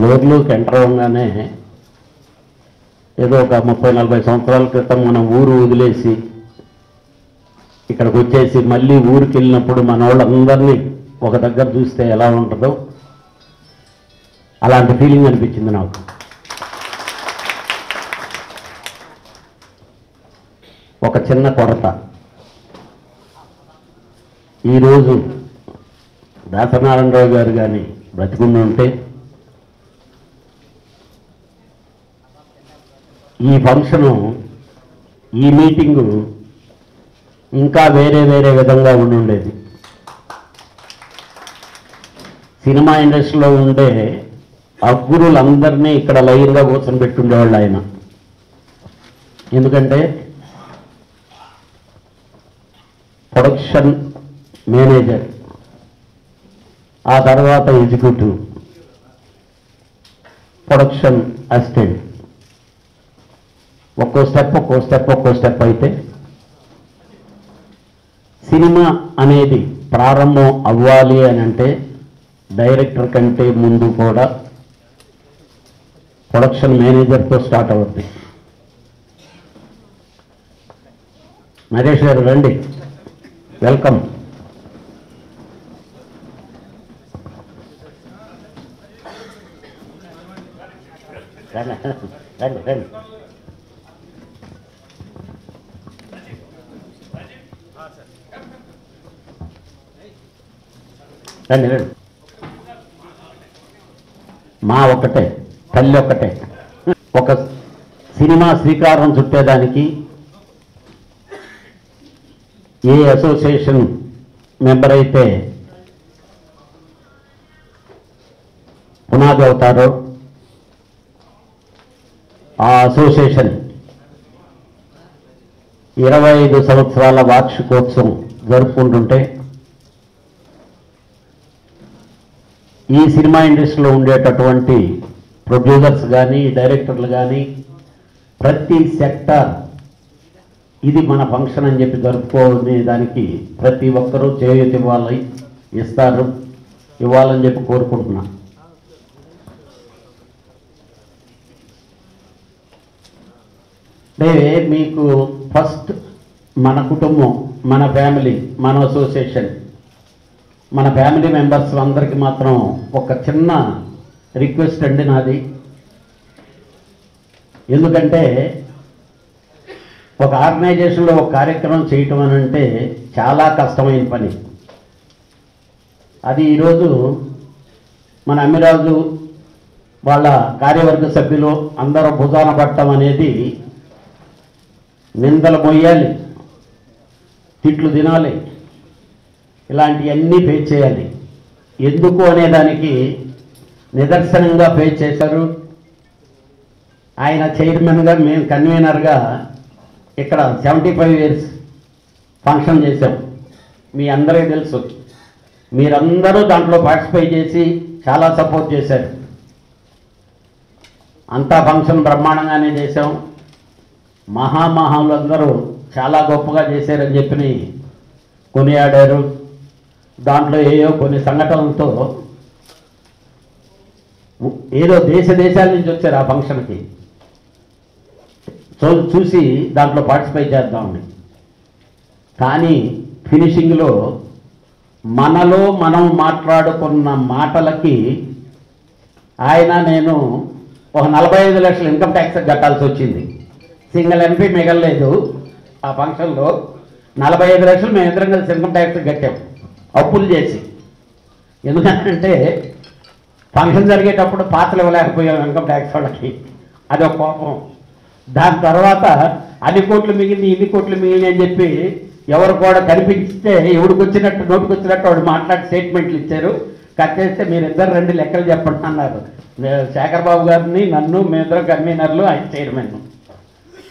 ఈ ఎంటర్ అవ్వగానే ఏదో ఒక ముప్పై నలభై సంవత్సరాల క్రితం మనం ఊరు వదిలేసి ఇక్కడికి వచ్చేసి మళ్ళీ ఊరికి వెళ్ళినప్పుడు మన వాళ్ళందరినీ ఒక దగ్గర చూస్తే ఎలా ఉంటుందో అలాంటి ఫీలింగ్ అనిపించింది నాకు. ఒక చిన్న కొరత. ఈరోజు దాసనారాయణరావు గారు కానీ బ్రతికుండి ఉంటే ఈ ఫంక్షను ఈ మీటింగు ఇంకా వేరే వేరే విధంగా ఉండి ఉండేది. సినిమా ఇండస్ట్రీలో ఉండే అగ్గురులందరినీ ఇక్కడ లైన్గా కూర్చొని పెట్టుండేవాళ్ళు ఆయన. ఎందుకంటే ప్రొడక్షన్ మేనేజర్ ఆ తర్వాత ఎగ్జిక్యూటివ్ ప్రొడక్షన్ అసిస్టెంట్. ఒక్కో స్టెప్ ఒక్కో స్టెప్ ఒక్కో స్టెప్ అయితే సినిమా అనేది ప్రారంభం అవ్వాలి అని అంటే డైరెక్టర్ కంటే ముందు కూడా ప్రొడక్షన్ మేనేజర్తో స్టార్ట్ అవుద్ది. నరేష్ గారు రండి. వెల్కమ్. రండి రండి రండి. రండి రండి మా ఒక్కటే తల్లి ఒక్కటే. ఒక సినిమా శ్రీకారం చుట్టేదానికి ఏ అసోసియేషన్ మెంబర్ అయితే పునాది అవుతారో ఆ అసోసియేషన్ ఇరవై ఐదు సంవత్సరాల వార్షికోత్సవం జరుపుకుంటుంటే ఈ సినిమా ఇండస్ట్రీలో ఉండేటటువంటి ప్రొడ్యూసర్స్ కానీ డైరెక్టర్లు కానీ ప్రతి సెక్టార్ ఇది మన ఫంక్షన్ అని చెప్పి జరుపుకోనే దానికి ప్రతి ఒక్కరూ చేయూత ఇవ్వాలి ఇస్తారు ఇవ్వాలని చెప్పి కోరుకుంటున్నా. అంటే మీకు ఫస్ట్ మన కుటుంబం మన ఫ్యామిలీ మన అసోసియేషన్ మన ఫ్యామిలీ మెంబర్స్ అందరికీ మాత్రం ఒక చిన్న రిక్వెస్ట్ అండి నాది. ఎందుకంటే ఒక ఆర్గనైజేషన్లో ఒక కార్యక్రమం చేయటం అని అంటే చాలా కష్టమైన పని. అది ఈరోజు మన అమ్మిరాజు వాళ్ళ కార్యవర్గ సభ్యులు అందరూ భుజాన పట్టడం అనేది నిందలు మొయ్యాలి. తిట్లు తినాలి. ఇలాంటివన్నీ పేజ్ చేయాలి. ఎందుకు అనేదానికి నిదర్శనంగా పేజ్ చేశారు. ఆయన చైర్మన్గా మేము కన్వీనర్గా ఇక్కడ సెవెంటీ ఫైవ్ ఇయర్స్ ఫంక్షన్ చేశాం. మీ అందరికీ తెలుసు. మీరందరూ దాంట్లో పార్టిసిపేట్ చేసి చాలా సపోర్ట్ చేశారు. అంతా ఫంక్షన్ బ్రహ్మాండంగానే చేశాం. మహామహాలందరూ చాలా గొప్పగా చేశారని చెప్పి కొనియాడారు. దాంట్లో ఏయో కొన్ని సంఘటనలతో ఏదో దేశ దేశాల నుంచి వచ్చారు ఆ ఫంక్షన్కి. చూ చూసి దాంట్లో పార్టిసిపేట్ చేద్దామని కానీ ఫినిషింగ్లో మనలో మనం మాట్లాడుకున్న మాటలకి ఆయన నేను ఒక నలభై ఐదు లక్షలు ఇన్కమ్ ట్యాక్స్ కట్టాల్సి వచ్చింది. సింగిల్ ఎంపీ మిగలలేదు. ఆ ఫంక్షన్లో నలభై ఐదు లక్షలు మేము ఇద్దరం కలిసి ఇన్కమ్ ట్యాక్స్ కట్టాం. అప్పులు చేసి. ఎందుకంటే ఫంక్షన్ జరిగేటప్పుడు పాత్రలు ఇవ్వలేకపోయాం ఇన్కమ్ ట్యాక్స్ వాళ్ళకి. అది ఒక కోపం. దాని తర్వాత అన్ని కోట్లు మిగిలింది ఇన్ని కోట్లు మిగిలింది అని చెప్పి ఎవరు కూడా కనిపిస్తే ఎవడికి వచ్చినట్టు నోటికి వచ్చినట్టు వాడు మాట్లాడి స్టేట్మెంట్లు ఇచ్చారు. కట్ చేస్తే మీరిద్దరు రెండు లెక్కలు చెప్పండి అన్నారు. శేఖర్ బాబు గారిని నన్ను మేమిద్దరం కన్వీనర్లు ఆయన చైర్మన్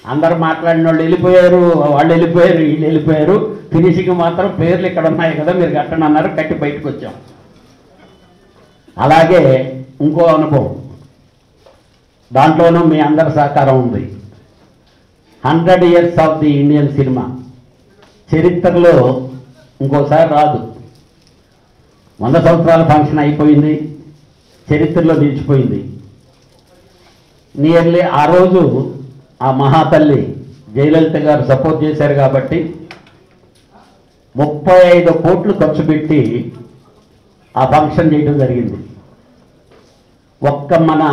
అందరు మాట్లాడిన వాళ్ళు వెళ్ళిపోయారు వాళ్ళు వెళ్ళిపోయారు వీళ్ళు వెళ్ళిపోయారు. ఫినిషింగ్ మాత్రం పేర్లు ఇక్కడ ఉన్నాయి కదా మీరు కట్టండి అన్నారు కట్టి బయటకు వచ్చాం. అలాగే ఇంకో అనుభవం. దాంట్లోనూ మీ అందరి సహకారం ఉంది. Hundred years of the Indian cinema. చరిత్రలో ఇంకోసారి రాదు. వంద సంవత్సరాల ఫంక్షన్ అయిపోయింది చరిత్రలో నిలిచిపోయింది. నియర్లీ ఆ రోజు ఆ మహాతల్లి జయలలిత గారు సపోర్ట్ చేశారు కాబట్టి ముప్పై ఐదు కోట్లు ఖర్చు పెట్టి ఆ ఫంక్షన్ చేయడం జరిగింది. ఒక్క మన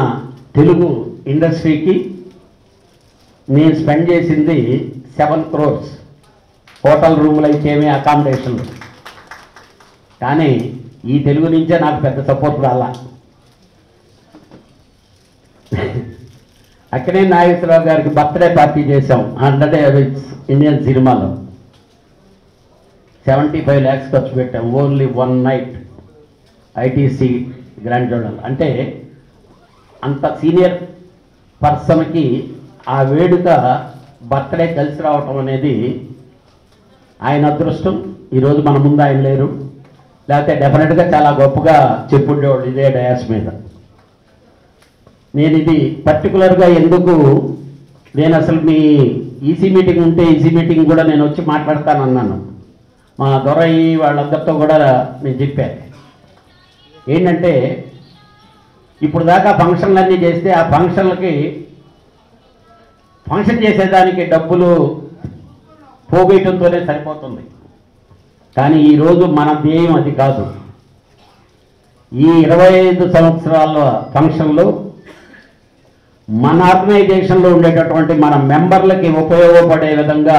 తెలుగు ఇండస్ట్రీకి నేను స్పెండ్ చేసింది సెవెన్ క్రోర్స్. హోటల్ రూములు అయితేమే అకామిడేషన్లు కానీ ఈ తెలుగు నుంచే నాకు పెద్ద సపోర్ట్ రాలా. అక్కడే నాగేశ్వరరావు గారికి బర్త్డే పార్టీ చేశాం. హండ్రెడ్ ఇండియన్ సినిమాలో. సెవెంటీ ఫైవ్ ల్యాక్స్ ఖర్చు పెట్టాం. Only one night ITC grand zonal. అంటే అంత సీనియర్ పర్సన్కి ఆ వేడుక బర్త్డే కలిసి రావటం అనేది ఆయన అదృష్టం. ఈరోజు మన ముందు ఆయన లేరు. లేకపోతే డెఫినెట్గా చాలా గొప్పగా చెప్పుండేవాడు ఇదే డయాస్ మీద. నేను ఇది పర్టికులర్గా ఎందుకు నేను అసలు మీ ఈసీ మీటింగ్ ఉంటే ఈసీ మీటింగ్ కూడా నేను వచ్చి మాట్లాడతానన్నాను. మా దొరయ్యి వాళ్ళందరితో కూడా నేను చెప్పాను ఏంటంటే ఇప్పుడు దాకా ఫంక్షన్లన్నీ చేస్తే ఆ ఫంక్షన్లకి ఫంక్షన్ చేసేదానికి డబ్బులు పోగేయటంతోనే సరిపోతుంది. కానీ ఈరోజు మన ధ్యేయం అది కాదు. ఈ ఇరవై ఐదు సంవత్సరాల ఫంక్షన్లో మన ఆర్గనైజేషన్లో ఉండేటటువంటి మన మెంబర్లకి ఉపయోగపడే విధంగా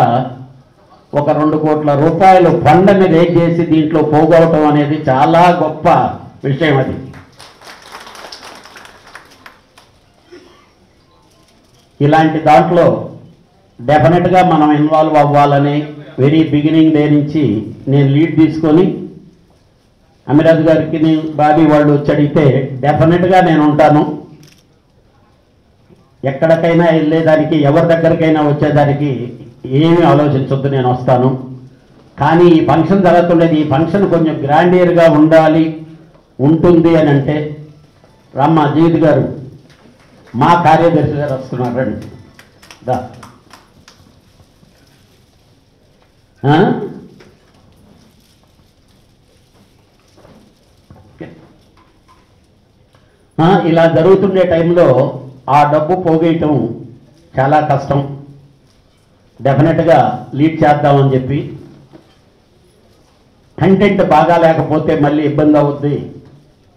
ఒక రెండు కోట్ల రూపాయలు ఫండ్ని రేజ్ చేసి దీంట్లో పోగొట్టడం అనేది చాలా గొప్ప విషయం అది. ఇలాంటి దాంట్లో డెఫినెట్గా మనం ఇన్వాల్వ్ అవ్వాలని వెరీ బిగినింగ్ డే నుంచి నేను లీడ్ తీసుకొని అమిరాజ్ గారికి నేను బాబీ వాళ్ళు వచ్చి అడిగితే డెఫినెట్గా నేను ఉంటాను. ఎక్కడికైనా వెళ్ళేదానికి ఎవరి దగ్గరికైనా వచ్చేదానికి ఏమీ ఆలోచించొద్దు నేను వస్తాను. కానీ ఈ ఫంక్షన్ జరుగుతుండేది ఈ ఫంక్షన్ కొంచెం గ్రాండియర్గా ఉండాలి ఉంటుంది అని అంటే రమ్మ జీవిత్ గారు మా కార్యదర్శి గారు వస్తున్నారు రండి. దా. ఇలా జరుగుతుండే టైంలో ఆ డబ్బు పోగేయటం చాలా కష్టం. డెఫినెట్గా లీడ్ చేద్దామని చెప్పి. కంటెంట్ బాగా లేకపోతే మళ్ళీ ఇబ్బంది అవుద్ది.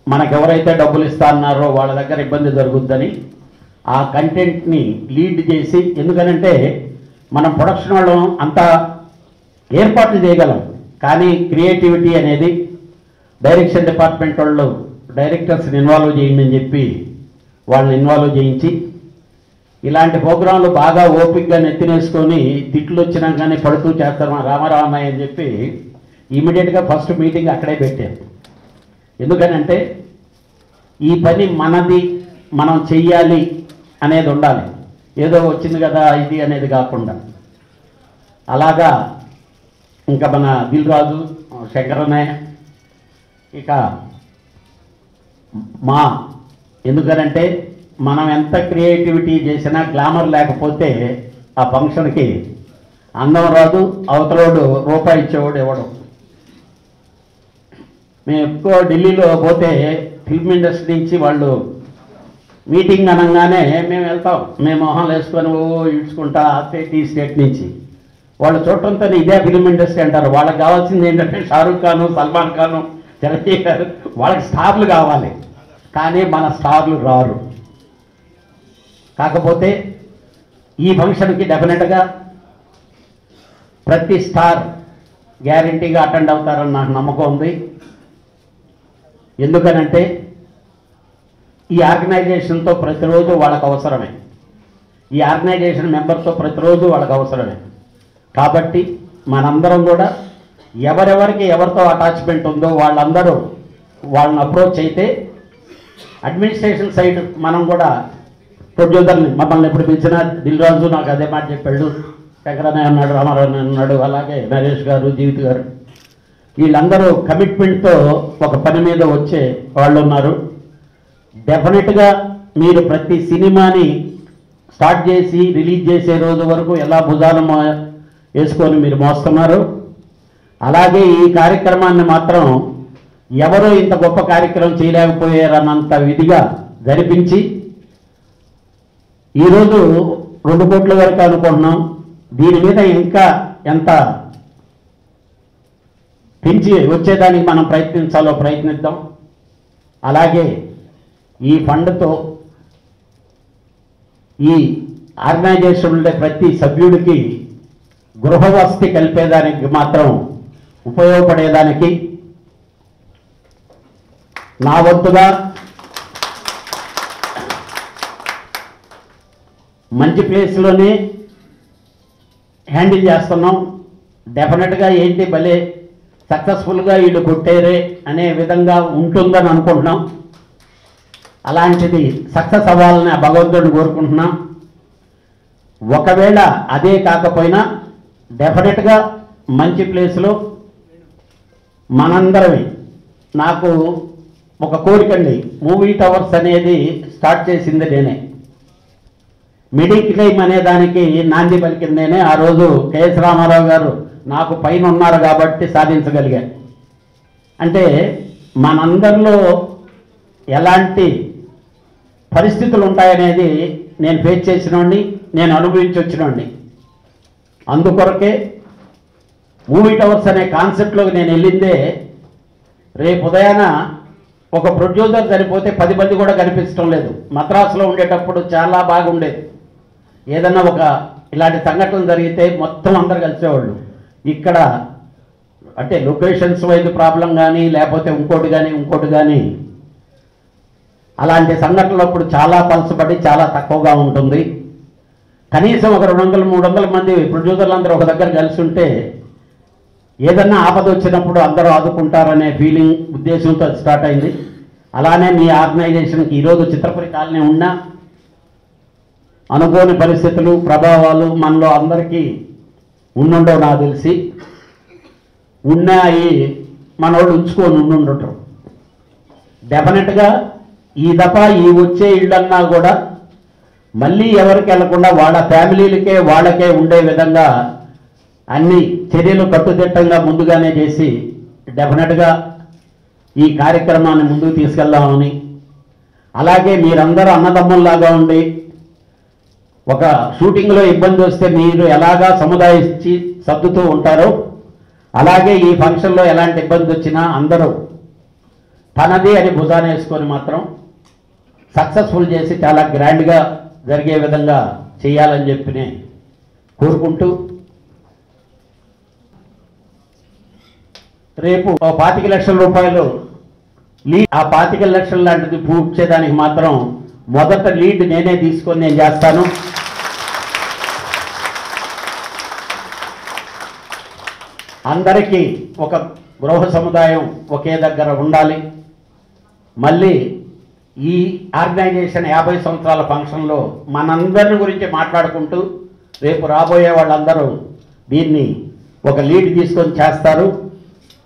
మనకు ఎవరైతే డబ్బులు ఇస్తా అన్నారో వాళ్ళ దగ్గర ఇబ్బంది జరుగుద్దని ఆ కంటెంట్ని లీడ్ చేసి ఎందుకనంటే మనం ప్రొడక్షన్ వాళ్ళం అంతా ఏర్పాట్లు చేయగలం. కానీ క్రియేటివిటీ అనేది డైరెక్షన్ డిపార్ట్మెంట్ వాళ్ళు డైరెక్టర్స్ని ఇన్వాల్వ్ చేయండి అని చెప్పి వాళ్ళని ఇన్వాల్వ్ చేయించి ఇలాంటి ప్రోగ్రాంలు బాగా ఓపిక్గా నెత్తినేసుకొని తిట్లు వచ్చినా కానీ పడుతూ చేస్తారు మా రామారావు అని చెప్పి ఇమీడియట్గా ఫస్ట్ మీటింగ్ అక్కడే పెట్టాను ఎందుకనంటే ఈ పని మనది మనం చెయ్యాలి అనేది ఉండాలి. ఏదో వచ్చింది కదా ఇది అనేది కాకుండా. అలాగా ఇంకా మన దిల్రాజు శంకరన్నయ్య ఇక మా ఎందుకనంటే మనం ఎంత క్రియేటివిటీ చేసినా గ్లామర్ లేకపోతే ఆ ఫంక్షన్కి అందం రాదు అవతలోడు రూపాయి ఇచ్చేవాడు ఇవ్వడం మేము ఎక్కువ ఢిల్లీలో పోతే ఫిల్మ్ ఇండస్ట్రీ నుంచి వాళ్ళు మీటింగ్ అనగానే మేము వెళ్తాం. మేము మొహాలు వేసుకొని ఓ ఇడ్చుకుంటా ఆ స్టేట్ ఈ స్టేట్ నుంచి. వాళ్ళు చూడటంతో ఇదే ఫిల్మ్ ఇండస్ట్రీ అంటారు. వాళ్ళకి కావాల్సింది ఏంటంటే షారూఖ్ ఖాను సల్మాన్ ఖాను చిరంజీవి గారు. వాళ్ళకి స్టార్లు కావాలి. కానీ మన స్టార్లు రారు. కాకపోతే ఈ ఫంక్షన్కి డెఫినెట్గా ప్రతి స్టార్ గ్యారంటీగా అటెండ్ అవుతారని నాకు నమ్మకం ఉంది. ఎందుకనంటే ఈ ఆర్గనైజేషన్తో ప్రతిరోజు వాళ్ళకు అవసరమే. ఈ ఆర్గనైజేషన్ మెంబర్స్తో ప్రతిరోజు వాళ్ళకి అవసరమే. కాబట్టి మనందరం కూడా ఎవరెవరికి ఎవరితో అటాచ్మెంట్ ఉందో వాళ్ళందరూ వాళ్ళని అప్రోచ్ అయితే అడ్మినిస్ట్రేషన్ సైడ్ మనం కూడా ప్రొడ్యూసర్ని మమ్మల్ని ఎప్పుడు పిలిచినా దిల్ రాజు నాకు అదే మాట చెప్పాడు. శంకరన్నయ్య అన్నాడు రామారావు అన్నాడు అలాగే నరేష్ గారు జీవిత్ గారు. వీళ్ళందరూ కమిట్మెంట్తో ఒక పని మీద వచ్చే వాళ్ళు ఉన్నారు. డెఫినెట్గా మీరు ప్రతి సినిమాని స్టార్ట్ చేసి రిలీజ్ చేసే రోజు వరకు ఎలా భుజాలు వేసుకొని మీరు మోస్తున్నారు. అలాగే ఈ కార్యక్రమాన్ని మాత్రం ఎవరో ఇంత గొప్ప కార్యక్రమం చేయలేకపోయారన్నంత విధిగా జరిపించి ఈరోజు రెండు కోట్ల వరకు అనుకుంటున్నాం. దీని మీద ఇంకా ఎంత పెంచి వచ్చేదానికి మనం ప్రయత్నించాలో ప్రయత్నిద్దాం. అలాగే ఈ ఫండ్తో ఈ ఆర్గనైజేషన్ ఉండే ప్రతి సభ్యుడికి గృహవసతి కలిపేదానికి మాత్రం ఉపయోగపడేదానికి నా వంతుగా మంచి ప్లేస్లోనే హ్యాండిల్ చేస్తున్నాం. డెఫినెట్గా ఏంటి భలే సక్సెస్ఫుల్గా వీళ్ళు కొట్టేరే అనే విధంగా ఉంటుందని అనుకుంటున్నాం. అలాంటిది సక్సెస్ అవ్వాలని ఆ భగవంతుడిని కోరుకుంటున్నాం. ఒకవేళ అదే కాకపోయినా డెఫినెట్గా మంచి ప్లేస్లో మనందరమే నాకు ఒక కోరికండి మూవీ టవర్స్ అనేది స్టార్ట్ చేసింది నేనే. మిడిల్ క్లెయిమ్ అనే దానికి నాంది పలికిందేనే ఆ రోజు కేఎస్ రామారావు గారు నాకు పైన ఉన్నారు కాబట్టి సాధించగలిగాను అంటే మనందరిలో ఎలాంటి పరిస్థితులు ఉంటాయనేది నేను ఫేస్ చేసినోడిని నేను అనుభవించి వచ్చినోడిని. అందుకొరకే మూవీ టవర్స్ అనే కాన్సెప్ట్లోకి నేను వెళ్ళిందే రేపు ఉదయాన ఒక ప్రొడ్యూసర్ చనిపోతే పది మంది కూడా కనిపించడం లేదు. మద్రాసులో ఉండేటప్పుడు చాలా బాగుండేది. ఏదన్నా ఒక ఇలాంటి సంఘటనలు జరిగితే మొత్తం అందరు కలిసేవాళ్ళు. ఇక్కడ అంటే లొకేషన్స్ వైజ్ ప్రాబ్లం కానీ లేకపోతే ఇంకోటి కానీ ఇంకోటి కానీ అలాంటి సంఘటనలు అప్పుడు చాలా పలసపడి చాలా తక్కువగా ఉంటుంది. కనీసం ఒక రెండు వందల మూడు వందల మంది ప్రొడ్యూసర్లు అందరూ ఒక దగ్గర కలిసి ఉంటే ఏదన్నా ఆపద వచ్చినప్పుడు అందరూ ఆదుకుంటారనే ఫీలింగ్ ఉద్దేశంతో స్టార్ట్ అయింది. అలానే మీ ఆర్గనైజేషన్కి ఈరోజు చిత్రపురి కాలనీ ఉన్నా అనుకోని పరిస్థితులు ప్రభావాలు మనలో అందరికీ ఉండుండవు నాకు తెలిసి. ఉన్నాయి మన వాళ్ళు ఉంచుకొని ఉండుంటారు డెఫినెట్గా ఈ దఫా ఈ వచ్చే ఇళ్ళన్నా కూడా మళ్ళీ ఎవరికి వెళ్ళకుండా వాళ్ళ ఫ్యామిలీలకే వాళ్ళకే ఉండే విధంగా అన్ని చర్యలు కట్టుదిట్టంగా ముందుగానే చేసి డెఫినెట్గా ఈ కార్యక్రమాన్ని ముందుకు తీసుకెళ్దామని. అలాగే మీరందరూ అన్నదమ్ముల్లాగా ఉండి ఒక షూటింగ్లో ఇబ్బంది వస్తే మీరు ఎలాగా సముదాయించి సర్దుతూ ఉంటారో అలాగే ఈ ఫంక్షన్లో ఎలాంటి ఇబ్బంది వచ్చినా అందరూ తనది అని భుజాన వేసుకొని మాత్రం సక్సెస్ఫుల్ చేసి చాలా గ్రాండ్గా జరిగే విధంగా చేయాలని చెప్పి నేను కోరుకుంటూ రేపు పాతిక లక్షల రూపాయలు లీడ్ ఆ పాతిక లక్షల లాంటిది పూర్చేదానికి మాత్రం మొదట లీడ్ నేనే తీసుకొని నేను చేస్తాను. అందరికీ ఒక గృహ సముదాయం ఒకే దగ్గర ఉండాలి. మళ్ళీ ఈ ఆర్గనైజేషన్ యాభై సంవత్సరాల ఫంక్షన్లో మనందరిని గురించి మాట్లాడుకుంటూ రేపు రాబోయే వాళ్ళందరూ దీన్ని ఒక లీడ్ తీసుకొని చేస్తారు.